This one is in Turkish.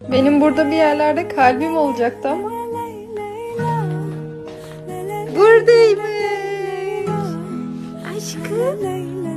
Benim burada bir yerlerde kalbim olacaktı ama. Buradaymış. Aşkım.